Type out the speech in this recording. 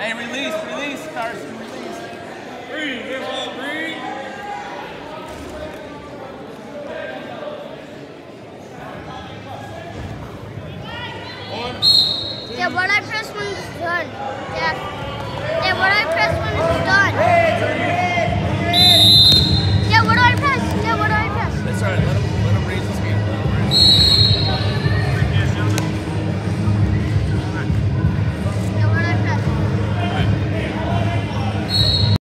Hey, release, release, Carson, Yeah, when I press when it's done.